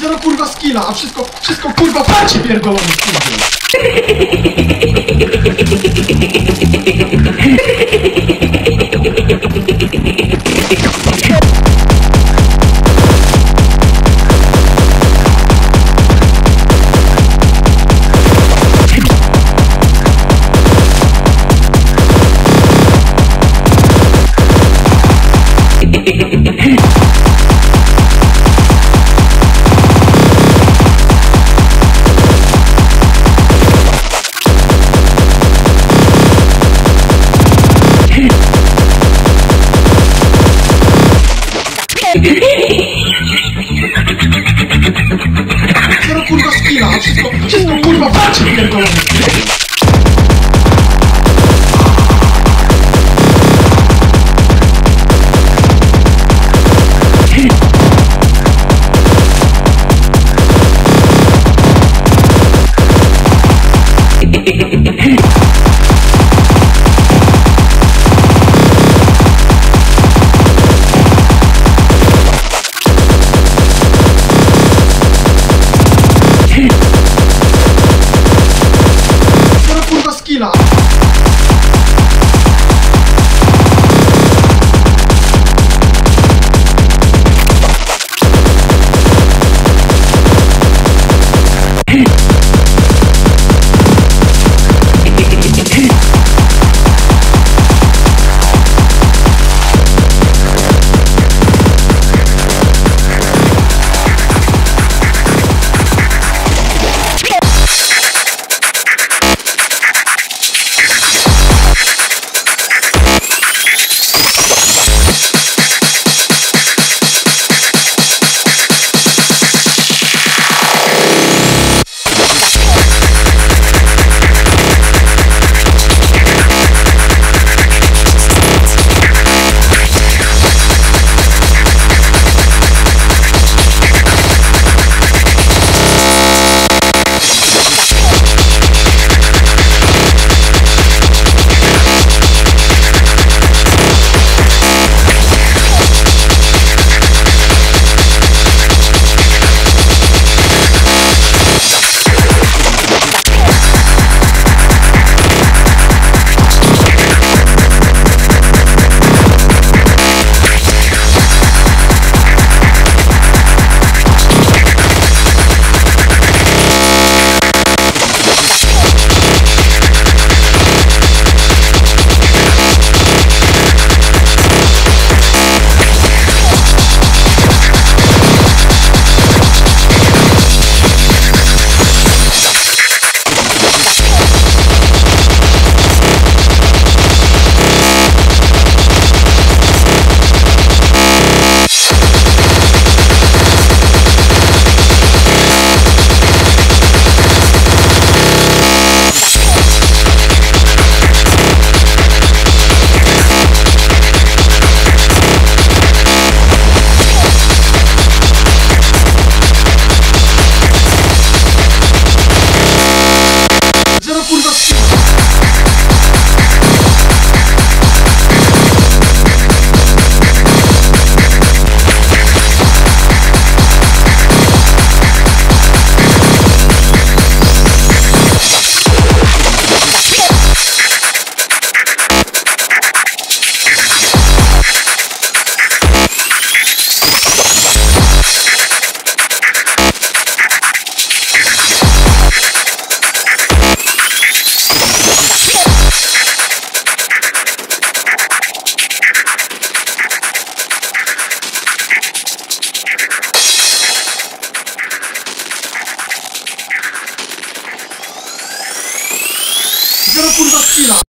Zero kurwa skilla, a wszystko, wszystko kurwa parcie pierdolony skurwiel. Kurwa skilla, a wszystko, wszystko kurwa parcie pierdolony kurwa skilla.